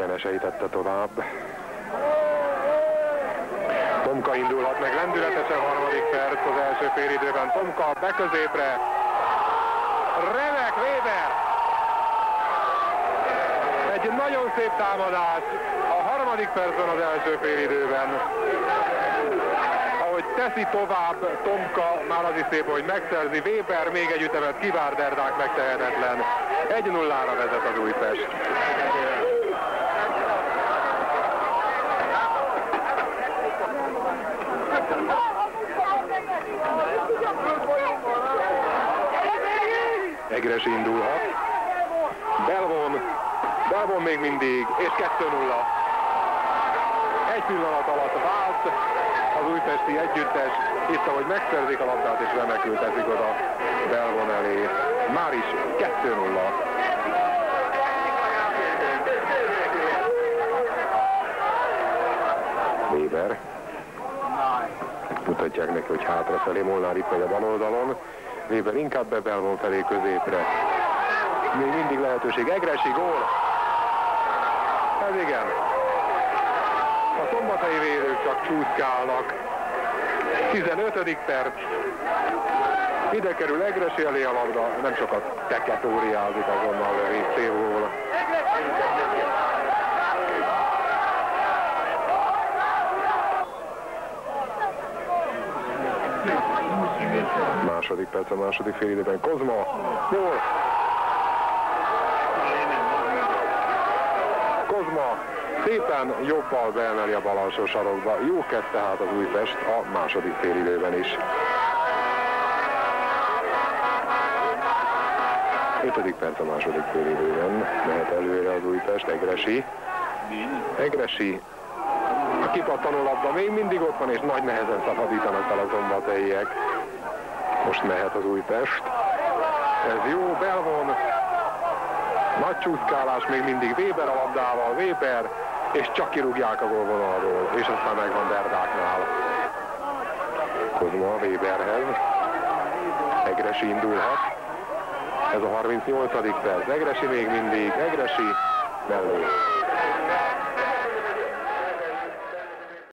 Kenese tette tovább. Tomka indulhat meg lendületesen harmadik perc az első félidőben. Tomka beközépre. Remek Weber! Egy nagyon szép támadás a harmadik percben az első félidőben. Ahogy teszi tovább Tomka, már az is szép, hogy megszerzi. Weber még egy ütemet kivár Derdák megtehetetlen. 1-0-ra vezet az Újpest. Egres indulhat. Belvon. Belvon még mindig, és 2-0. Egy pillanat alatt vált az újpesti együttes. Itt, ahogy megszerzik a labdát, és remekül teszik oda Belvon elé. Már is 2-0. Weber. Mutatják neki, hogy hátrafelé, Molnár itt megy a bal oldalon. Weber inkább be Belvon felé középre. Még mindig lehetőség. Egresi gól. Ez igen. A szombathelyi védők csak csúszkálnak. 15. perc. Ide kerül Egresi elé a labda, nem sokat teketóriázik azonnal a szép Második perc a második fél időben. Kozma, gól! Kozma szépen jobbal beemeli a bal sarokba. Jó kezd tehát az Újpest a második fél időben is. Ötödik perc a második fél időben. Mehet előre az Újpest, Egresi. Egresi a kipattanó labda még mindig ott van, és nagy nehezen szabadítanak fel a. Most mehet az Újpest. Ez jó, belvon. Nagy csúszkálás még mindig Weber a labdával, Weber, és csak kirúgják a gólvonalról, és aztán megvan Derdáknál. Kozma Weberhez. Egresi indulhat. Ez a 38. perc. Egresi még mindig, Egresi mellé.